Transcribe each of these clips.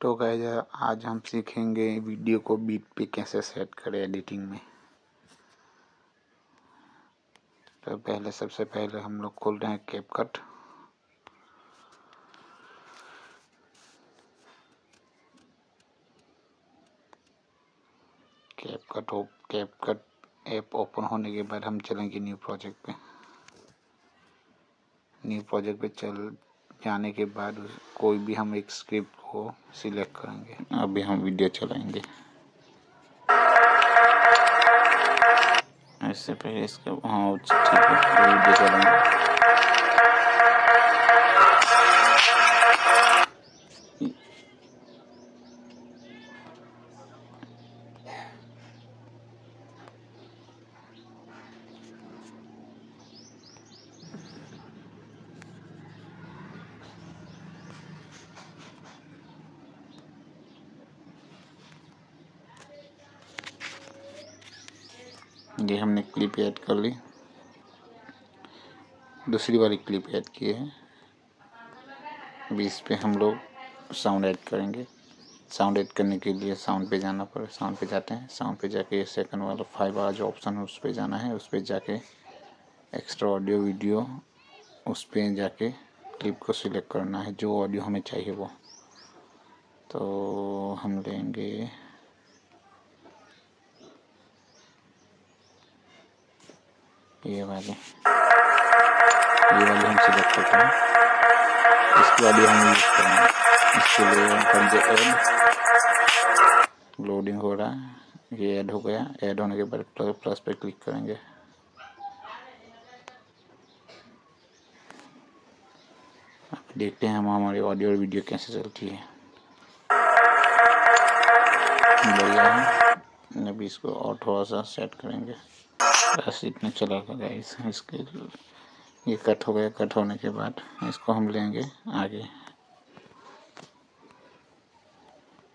तो गाइज़ आज हम सीखेंगे वीडियो को बीट पे कैसे सेट करें एडिटिंग में। तो पहले, सबसे पहले हम लोग खोल रहे हैं कैपकट कैपकट हो कैपकट ऐप ओपन होने के बाद हम चलेंगे न्यू प्रोजेक्ट पे। न्यू प्रोजेक्ट पे चल जाने के बाद कोई भी हम एक स्क्रिप्ट को सिलेक्ट करेंगे। अभी हम वीडियो चलाएँगे। इससे पहले इसका हाँ ठीक है वीडियो चलाएँगे। ये हमने क्लिप ऐड कर ली। दूसरी वाली क्लिप ऐड की है। अभी इस पर हम लोग साउंड ऐड करेंगे। साउंड ऐड करने के लिए साउंड पे जाना पड़े साउंड पे जाते हैं। साउंड पे जाके सेकंड वाला फाइव वाला जो ऑप्शन है, उस पर जाना है। उस पर जाके एक्स्ट्रा ऑडियो वीडियो उस पर जाके क्लिप को सिलेक्ट करना है, जो ऑडियो हमें चाहिए वो। तो हम लेंगे ये वाले। ये वाले हम सिलेक्ट करते हैं। इसके बाद हम यूज़ करेंगे। इसके लिए हम करेंगे ऐड लोडिंग हो रहा है। ये ऐड हो गया। ऐड होने के बाद प्लस पे क्लिक करेंगे। देखते हैं हम हमारी ऑडियो और वीडियो कैसे चलती है। बढ़िया है। अभी इसको और थोड़ा सा सेट करेंगे। बस इतना चला गाइस इसके ये कट हो गया कट होने के बाद इसको हम लेंगे आगे।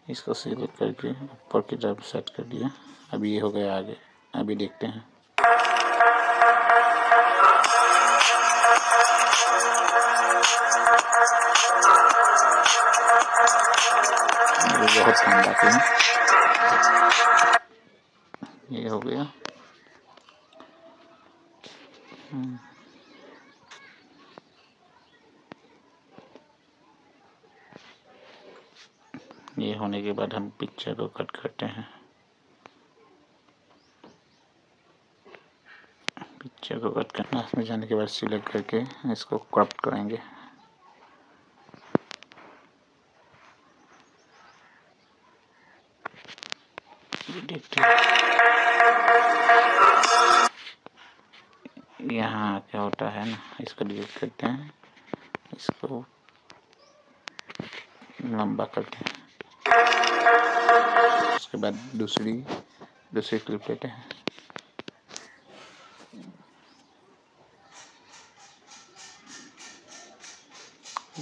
इसको सिलेक्ट करके ऊपर की तरफ़ सेट कर दिया। अभी ये हो गया आगे, अभी देखते हैं। बहुत बाकी है। ये हो गया। ये होने के बाद हम पिक्चर को कट करते हैं। पिक्चर को कट करना इसमें जाने के बाद सिलेक्ट करके इसको क्रॉप करेंगे। यहाँ क्या होता है ना, इसको डिलीट करते हैं, इसको लंबा करते हैं। उसके बाद दूसरी दूसरी क्लिप लेते हैं।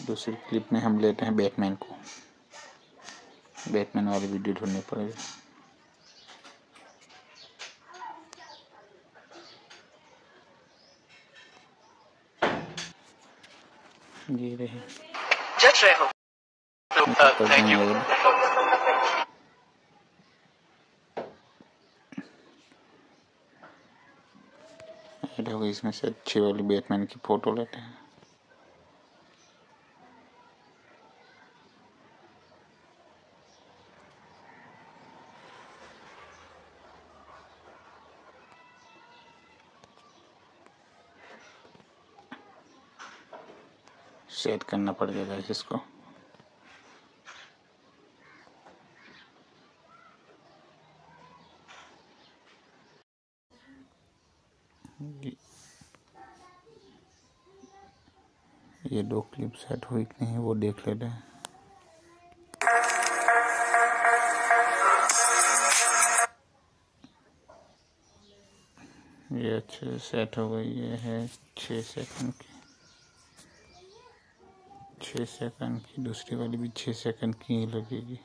दूसरी क्लिप में हम लेते हैं बैटमैन को। बैटमैन वाली वीडियो ढूंढनी पड़ेगी। ये रहे जज रहे हो। थैंक यू ऐड हो गई इसमें से अच्छी वाली बैटमैन की फ़ोटो लेते हैं। सेट करना पड़ेगा इसको ये दो क्लिप सेट हुई कि नहीं, वो देख लेते हैं। ये अच्छे सेट हो गई, ये है छः सेकंड की। छः सेकंड की, दूसरी वाली भी छः सेकंड की ही लगेगी।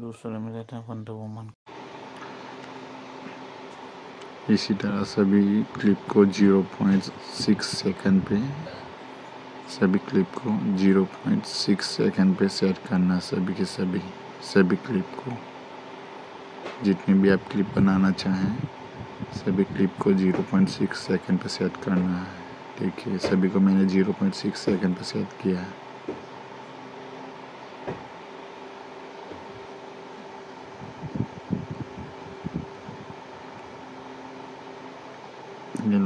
दूसरे में रहते हैं वंडर वुमन इसी तरह सभी क्लिप को 0.6 सेकंड पे सभी क्लिप को 0.6 सेकंड पे सेट करना सभी के सभी सभी क्लिप को। जितनी भी आप क्लिप बनाना चाहें, सभी क्लिप को 0.6 सेकंड पे सेट करना है। देखिए, सभी को मैंने 0.6 सेकंड पे सेट किया है।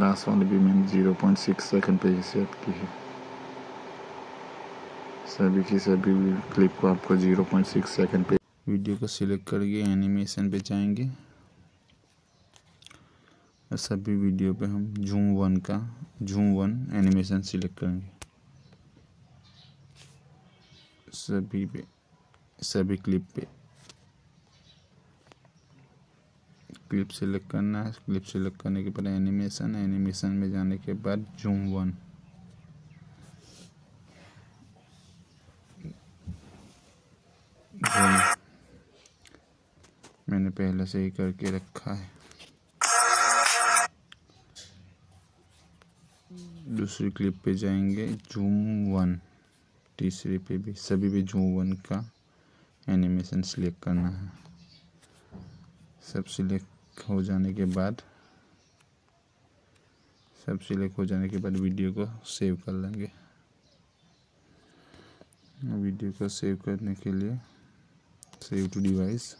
लास्ट वाली भी मैंने 0.6 सेकंड पे ही सेट की है। सभी की सभी क्लिप को आपको 0.6 सेकंड पे वीडियो को सिलेक्ट करके एनिमेशन पे जाएँगे। और सभी वीडियो पे हम जूम वन का जूम वन एनिमेशन सिलेक्ट करेंगे। सभी पे, सभी क्लिप पे। क्लिप सिलेक्ट करना है। क्लिप सिलेक्ट करने के बाद एनिमेशन एनिमेशन में जाने के बाद जूम वन मैंने पहले से ही करके रखा है। दूसरी क्लिप पे जाएँगे जूम वन तीसरी पे भी, सभी पे जूम वन का एनिमेशन सिलेक्ट करना है। सब सिलेक्ट हो जाने के बाद, सब सिलेक्ट हो जाने के बाद वीडियो को सेव कर लेंगे। वीडियो को सेव करने के लिए सेव टू डिवाइस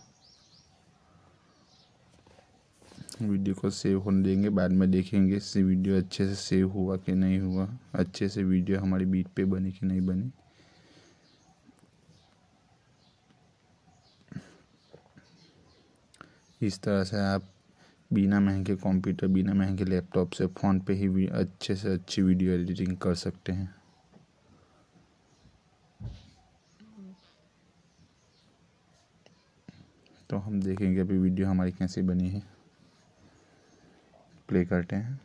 वीडियो को सेव होने देंगे, बाद में देखेंगे से वीडियो अच्छे से सेव हुआ कि नहीं हुआ, अच्छे से वीडियो हमारी बीट पे बनी कि नहीं बनी। इस तरह से आप बिना महँगे कंप्यूटर, बिना महँगे लैपटॉप से फ़ोन पे ही अच्छे से अच्छी वीडियो एडिटिंग कर सकते हैं। तो हम देखेंगे अभी वीडियो हमारी कैसी बनी है। प्ले करते हैं।